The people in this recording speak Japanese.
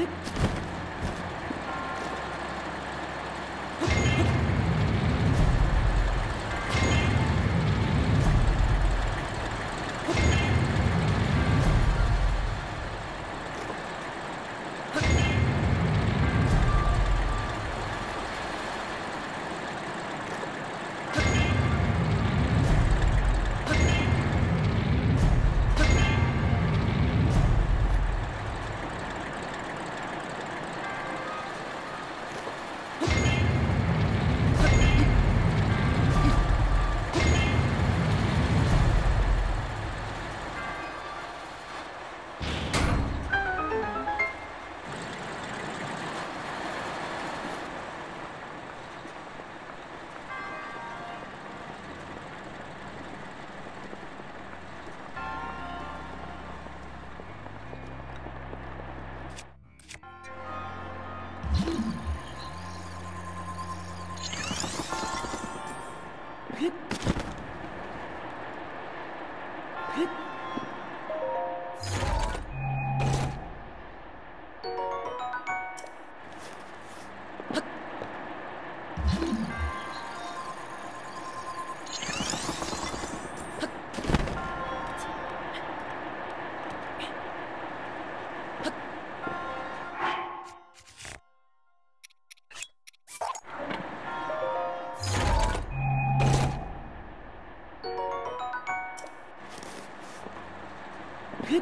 Hup! Hip! Hip! 你